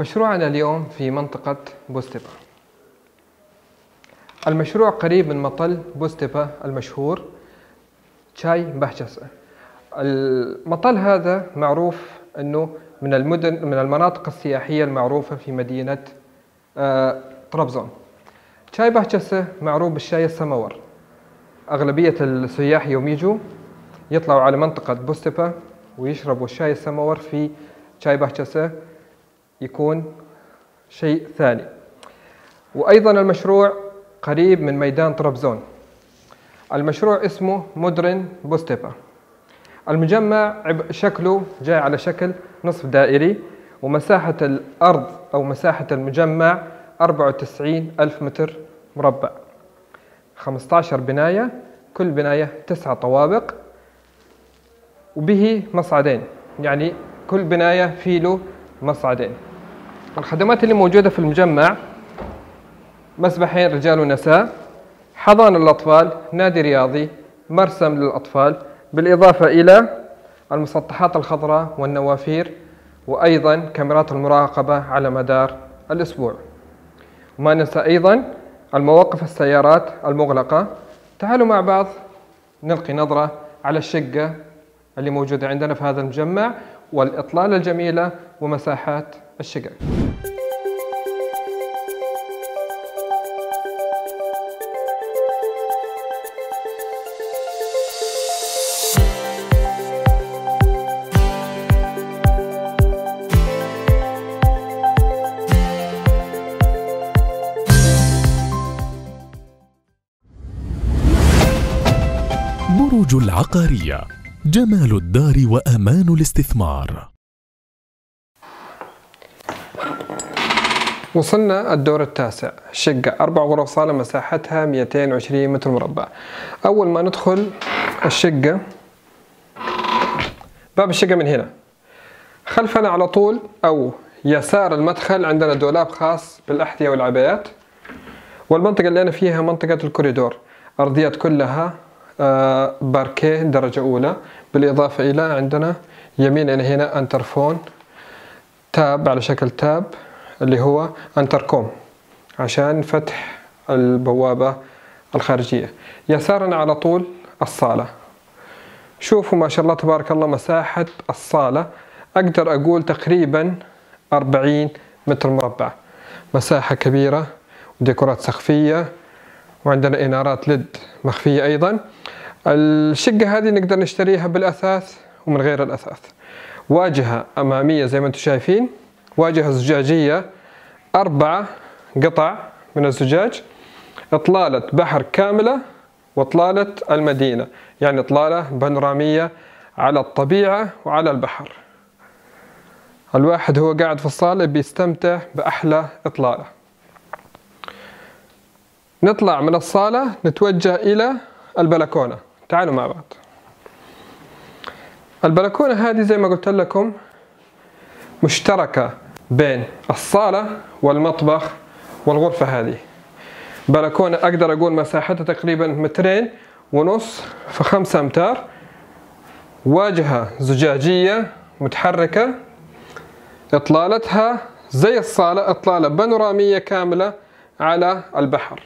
مشروعنا اليوم في منطقة بوستبا المشروع قريب من مطل بوستبا المشهور شاي بهجسة المطل هذا معروف أنه من المدن من المناطق السياحية المعروفة في مدينة آه، طرابزون. شاي بهجسة معروف بالشاي السمور أغلبية السياح يوم يجوا يطلعوا على منطقة بوستبا ويشربوا الشاي السمور في çay bahçesi يكون شيء ثاني. وأيضا المشروع قريب من ميدان طرابزون المشروع اسمه مودرن بوستيبا المجمع شكله جاي على شكل نصف دائري ومساحة الأرض أو مساحة المجمع 94 ألف متر مربع. 15 بناية كل بناية تسعة طوابق وبه مصعدين. يعني كل بناية في له مصعدين. الخدمات اللي موجودة في المجمع مسبحين رجال ونساء حضانة للأطفال نادي رياضي مرسم للأطفال بالإضافة إلى المسطحات الخضراء والنوافير وأيضا كاميرات المراقبة على مدار الأسبوع. وما ننسى أيضا المواقف السيارات المغلقة. تعالوا مع بعض نلقي نظرة على الشقة اللي موجودة عندنا في هذا المجمع والإطلالة الجميلة ومساحات الشقق بروج العقارية. جمال الدار وأمان الاستثمار. وصلنا الدور التاسع. شقة أربع غرف صالة مساحتها 220 متر مربع. أول ما ندخل الشقة باب الشقة من هنا. خلفنا على طول أو يسار المدخل عندنا دولاب خاص بالأحذية والعبايات. والمنطقة اللي أنا فيها منطقة الكوريدور. أرضيات كلها باركيه درجة أولى. بالإضافة إلى عندنا يميننا هنا أنترفون تاب على شكل تاب اللي هو أنتركوم عشان فتح البوابة الخارجية. يسارنا على طول الصالة. شوفوا ما شاء الله تبارك الله مساحة الصالة. أقدر أقول تقريبا 40 متر مربع. مساحة كبيرة وديكورات سقفية وعندنا إنارات ليد مخفية أيضا. الشقة هذه نقدر نشتريها بالأثاث ومن غير الأثاث. واجهة أمامية زي ما أنتم شايفين. واجهة زجاجية. أربعة قطع من الزجاج. إطلالة بحر كاملة وإطلالة المدينة. يعني إطلالة بانورامية على الطبيعة وعلى البحر. الواحد هو قاعد في الصالة بيستمتع بأحلى إطلالة. نطلع من الصالة نتوجه إلى البلكونة. تعالوا مع بعض. البلكونة هذه زي ما قلت لكم مشتركة بين الصالة والمطبخ والغرفة هذه. بلكونة أقدر أقول مساحتها تقريبا مترين ونص في خمسة أمتار. واجهة زجاجية متحركة. إطلالتها زي الصالة إطلالة بانورامية كاملة على البحر.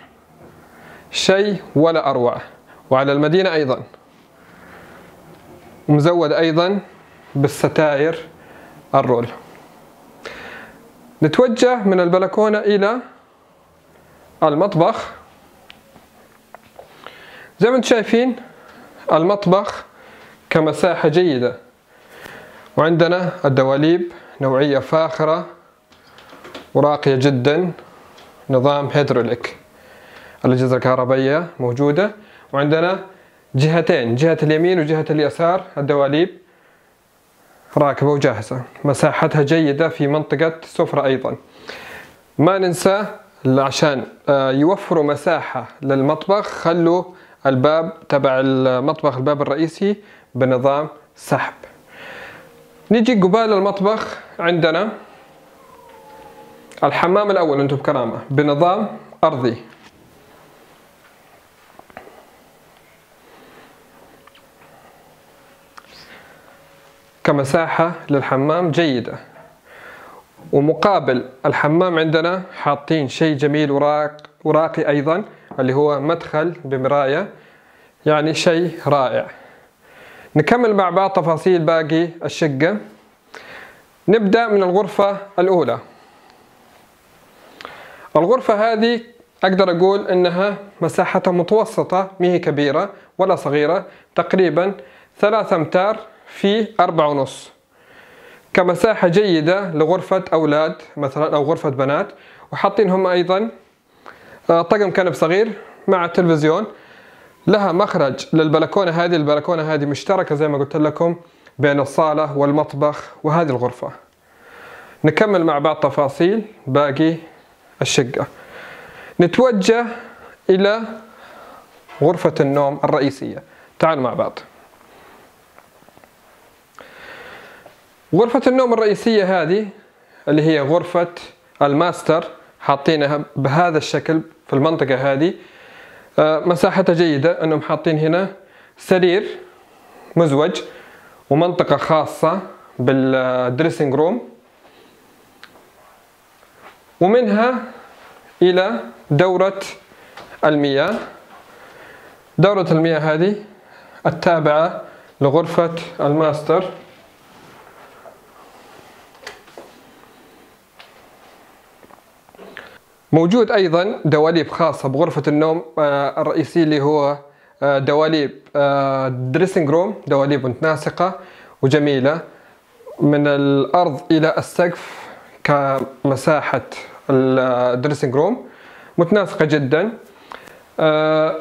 شيء ولا أروع. وعلى المدينة أيضا. مزود أيضا بالستائر الرول. نتوجه من البلكونة إلى المطبخ. زي ما أنتم شايفين المطبخ كمساحة جيدة. وعندنا الدواليب نوعية فاخرة وراقية جدا. نظام هيدروليك. الأجهزة الكهربائية موجودة. وعندنا جهتين جهة اليمين وجهة اليسار الدواليب. راكبة وجاهزة. مساحتها جيدة في منطقة السفرة أيضا. ما ننسى عشان آه، يوفروا مساحة للمطبخ خلوا الباب تبع المطبخ الباب الرئيسي بنظام سحب. نيجي قبال المطبخ عندنا الحمام الأول أنتم بكرامة بنظام أرضي. كمساحة للحمام جيدة. ومقابل الحمام عندنا حاطين شيء جميل وراق وراقي أيضا اللي هو مدخل بمراية يعني شيء رائع. نكمل مع بعض تفاصيل باقي الشقة. نبدأ من الغرفة الأولى. الغرفة هذه أقدر أقول إنها مساحتها متوسطة مهي كبيرة ولا صغيرة تقريبا ثلاثة أمتار في أربعة ونص. كمساحة جيدة لغرفة أولاد مثلا أو غرفة بنات. وحاطين هم أيضا آه، طقم كنب صغير مع تلفزيون لها مخرج للبلكونة هذه. البلكونة هذه مشتركة زي ما قلت لكم بين الصالة والمطبخ وهذه الغرفة. نكمل مع بعض تفاصيل باقي الشقة. نتوجه إلى غرفة النوم الرئيسية. تعالوا مع بعض. غرفة النوم الرئيسية هذه اللي هي غرفة الماستر حاطينها بهذا الشكل في المنطقة هذه. آه، مساحتها جيدة أنهم حاطين هنا سرير مزدوج ومنطقة خاصة بال dressing room. ومنها إلى دورة المياه. دورة المياه هذه التابعة لغرفة الماستر. موجود أيضا دواليب خاصة بغرفة النوم آه، الرئيسي اللي هو آه، دواليب dressing room دواليب متناسقة وجميلة. من الأرض إلى السقف كمساحة ال dressing room متناسقة جدا. آه،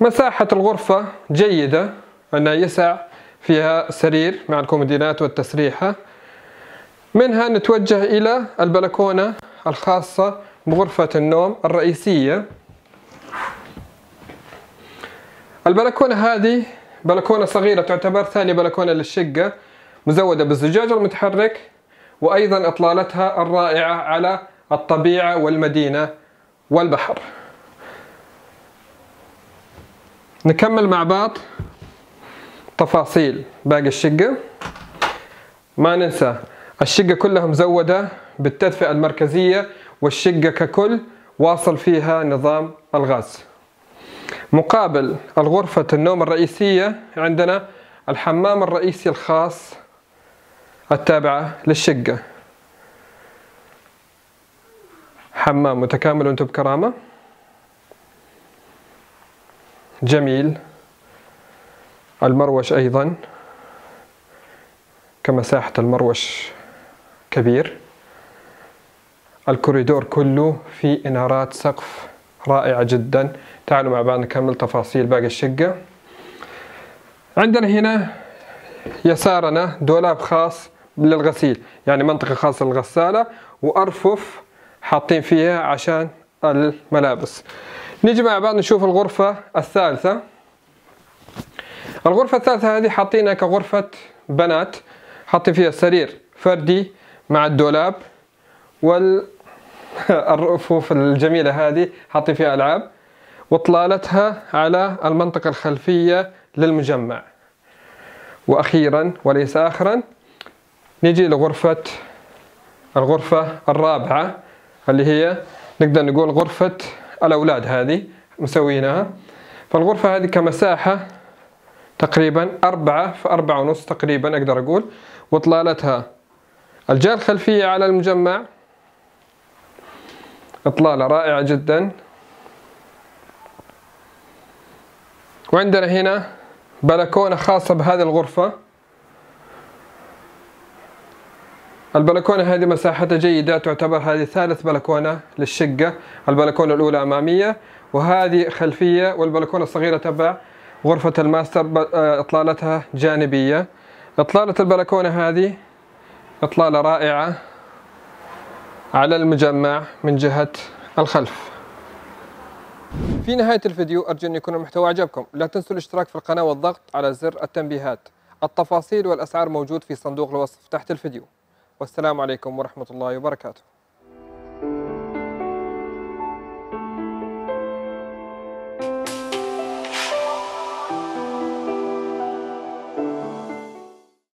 مساحة الغرفة جيدة أنها يسع فيها سرير مع الكومودينات والتسريحة. منها نتوجه إلى البلكونة الخاصة بغرفة النوم الرئيسية. البلكونة هذه بلكونة صغيرة تعتبر ثاني بلكونة للشقة مزودة بالزجاج المتحرك وأيضا إطلالتها الرائعة على الطبيعة والمدينة والبحر. نكمل مع بعض تفاصيل باقي الشقة. ما ننسى الشقة كلها مزودة بالتدفئة المركزية والشقة ككل واصل فيها نظام الغاز. مقابل الغرفة النوم الرئيسية عندنا الحمام الرئيسي الخاص التابعة للشقة. حمام متكامل وأنتم بكرامة. جميل. المروش أيضا. كمساحة المروش كبير. الكوريدور كله فيه إنارات سقف رائعة جدا. تعالوا مع بعض نكمل تفاصيل باقي الشقة. عندنا هنا يسارنا دولاب خاص للغسيل يعني منطقة خاصة للغسالة وأرفف حاطين فيها عشان الملابس. نيجي مع بعض نشوف الغرفة الثالثة. الغرفة الثالثة هذه حاطينها كغرفة بنات حاطين فيها سرير فردي مع الدولاب وال الرفوف الجميلة هذه حاطين فيها ألعاب واطلالتها على المنطقة الخلفية للمجمع. وأخيرا وليس آخرا نجي لغرفة الغرفة الرابعة اللي هي نقدر نقول غرفة الأولاد هذه مسوينها. فالغرفة هذه كمساحة تقريبا أربعة في أربعة ونص تقريبا أقدر أقول. وإطلالتها الجهة الخلفية على المجمع إطلالة رائعة جدا. وعندنا هنا بلكونة خاصة بهذه الغرفة. البلكونة هذه مساحتها جيدة تعتبر هذه ثالث بلكونة للشقة. البلكونة الأولى أمامية وهذه خلفية والبلكونة الصغيرة تبع غرفة الماستر آه، إطلالتها جانبية. إطلالة البلكونة هذه إطلالة رائعة. على المجمع من جهة الخلف. في نهاية الفيديو أرجو أن يكون المحتوى أعجبكم. لا تنسوا الاشتراك في القناة والضغط على زر التنبيهات. التفاصيل والأسعار موجود في صندوق الوصف تحت الفيديو. والسلام عليكم ورحمة الله وبركاته.